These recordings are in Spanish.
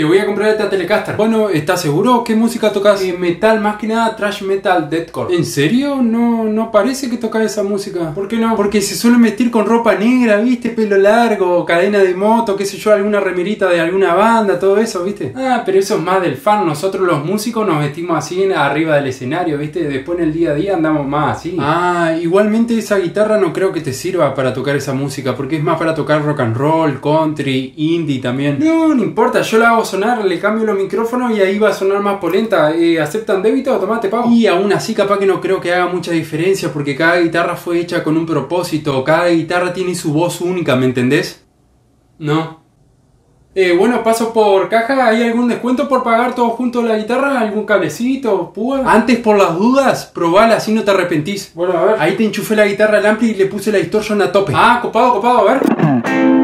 Te voy a comprar esta Telecaster. Bueno, ¿estás seguro? ¿Qué música tocas? Eh, metal, más que nada trash metal, deathcore. ¿En serio? No, no parece que tocas esa música. ¿Por qué no? Porque se suele vestir con ropa negra, ¿viste? Pelo largo, cadena de moto, qué sé yo, alguna remerita de alguna banda, todo eso, ¿viste? Ah, pero eso es más del fan. Nosotros los músicos nos vestimos así en- arriba del escenario, ¿viste? Después en el día a día andamos más así. Ah, igualmente esa guitarra no creo que te sirva para tocar esa música, porque es más para tocar rock and roll, country, indie también. No, no importa, yo la hago sonar, le cambio los micrófonos y ahí va a sonar más polenta. Eh, ¿Aceptan débito? Tomate, pago. Y aún así capaz que no creo que haga mucha diferencia porque cada guitarra fue hecha con un propósito, cada guitarra tiene su voz única, ¿me entendés? No. Eh, bueno, paso por caja. ¿Hay algún descuento por pagar todo junto la guitarra? ¿Algún cablecito? ¿Púa? Antes por las dudas, probala así no te arrepentís. bueno, a ver. Ahí te enchufé la guitarra al ampli y le puse la distorsión a tope. Ah, copado, copado, a ver.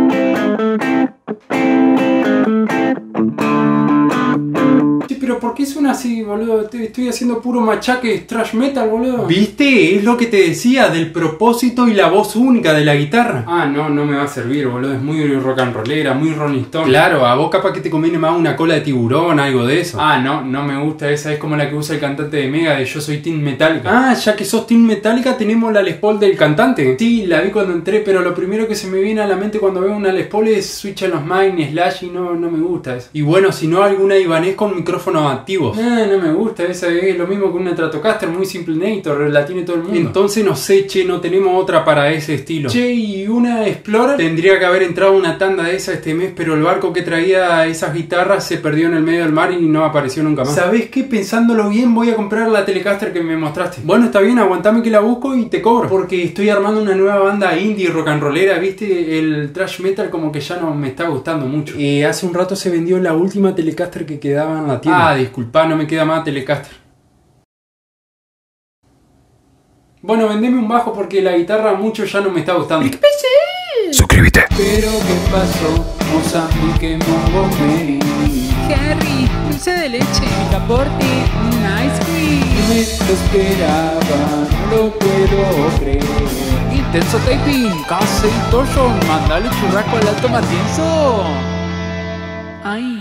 Pero ¿por qué suena así, boludo? Estoy haciendo puro machaque trash metal, boludo. ¿Viste? Es lo que te decía del propósito y la voz única de la guitarra. Ah, no, no me va a servir, boludo. Es muy rock and rollera, muy Rolling Stone. Claro, a vos capaz que te conviene más una cola de tiburón, algo de eso. Ah, no, no me gusta esa. Es como la que usa el cantante de Mega de Yo Soy Team Metallica. Ah, ya que sos Team Metallica, tenemos la Les Paul del cantante. Sí, la vi cuando entré, pero lo primero que se me viene a la mente cuando veo una Les Paul es Switch en los Mine, Slash y no, no me gusta eso. Y bueno, si no, alguna Ibanez con micrófonos activos. No, no me gusta, esa es lo mismo que una Stratocaster, muy Simplenator, la tiene todo el mundo. Entonces no sé, che, no tenemos otra para ese estilo. che, y una Explorer. Tendría que haber entrado una tanda de esa este mes, pero el barco que traía esas guitarras se perdió en el medio del mar y no apareció nunca más. ¿Sabés qué? Pensándolo bien, voy a comprar la Telecaster que me mostraste. Bueno, está bien, aguantame que la busco y te cobro. Porque estoy armando una nueva banda indie rock and rollera, viste, el trash metal como que ya no me está gustando mucho. Eh, hace un rato se vendió la última Telecaster que quedaba en la tienda. Ah, disculpa, no me queda más Telecaster. Bueno, vendeme un bajo porque la guitarra mucho ya no me está gustando. Suscríbete. Pero qué pasó, Mozambique, Montgomery. Harry, dulce de leche. Picaporte, un ice cream. Me lo esperaba, no lo puedo creer. Intenso taping, casi torsion. Mandale churrasco al alto matienzo. Ay.